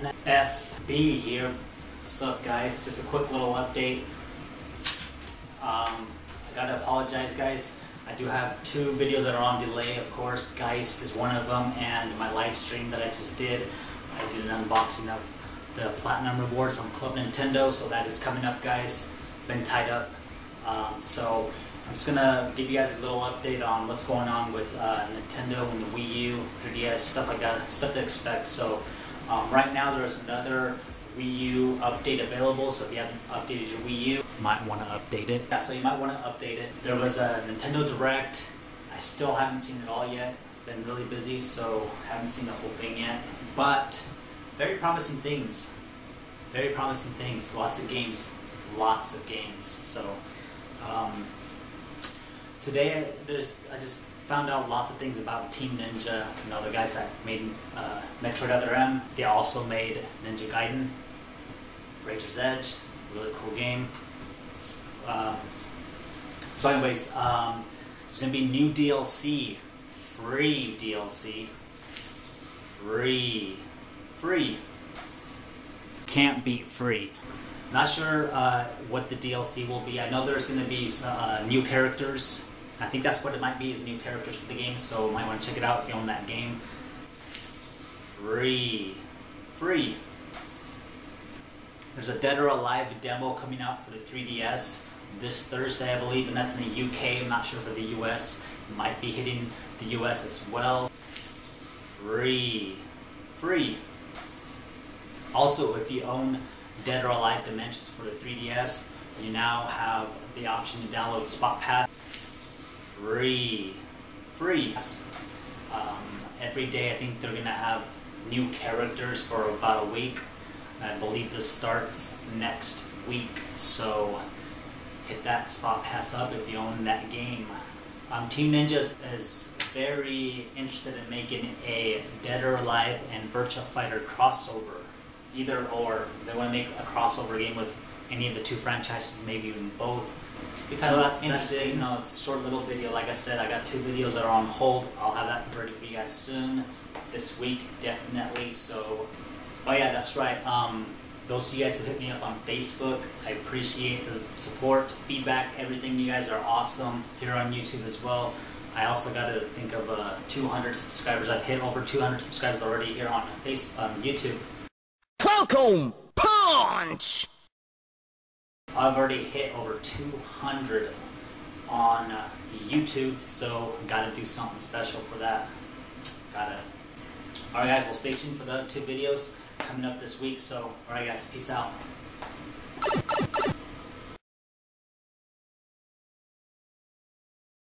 NFB here. What's up, guys? Just a quick little update. Um, I gotta apologize, guys. I do have two videos that are on delay, of course. Geist is one of them, and my live stream that I just did. I did an unboxing of the Platinum Rewards on Club Nintendo, so that is coming up, guys. Been tied up. Um, so I'm just gonna give you guys a little update on what's going on with uh, Nintendo and the Wii U, 3DS, stuff like that, stuff to expect. So um, right now there's another Wii U update available, so if you haven't updated your Wii U, might want to update it. Yeah, so you might want to update it. There was a Nintendo Direct. I still haven't seen it all yet. Been really busy, so haven't seen the whole thing yet. But very promising things. Very promising things. Lots of games. Lots of games. So um, today there's I just found out lots of things about Team Ninja, know, the guys that made uh, Metroid Other M. They also made Ninja Gaiden, Razor's Edge, really cool game. Um, so anyways, um, there's gonna be new DLC, free DLC, free, free. Can't beat free. Not sure uh, what the DLC will be. I know there's going to be uh, new characters. I think that's what it might be is new characters for the game. So you might want to check it out if you own that game. Free, free. There's a Dead or Alive demo coming out for the 3DS this Thursday, I believe, and that's in the UK. I'm not sure for the US. It might be hitting the US as well. Free, free. Also, if you own Dead or Alive Dimensions for the 3DS, you now have the option to download Spot Pass free. Free. Um, every day I think they're to have new characters for about a week. I believe this starts next week, so hit that Spot Pass up if you own that game. Um, Team Ninja is very interested in making a Dead or Alive and Virtua Fighter crossover either or. They want to make a crossover game with any of the two franchises, maybe even both. Because so that's interesting. You know, it's a short little video. Like I said, I got two videos that are on hold. I'll have that ready for you guys soon, this week definitely. So, oh yeah, that's right. Um, those of you guys who hit me up on Facebook, I appreciate the support, feedback, everything. You guys are awesome here on YouTube as well. I also got to think of uh, 200 subscribers. I've hit over 200 subscribers already here on face on YouTube. Falcon Punch! I've already hit over 200 on YouTube, so gotta do something special for that. Gotta. Alright guys, well stay tuned for the two videos coming up this week, so alright guys, peace out.